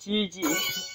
挤一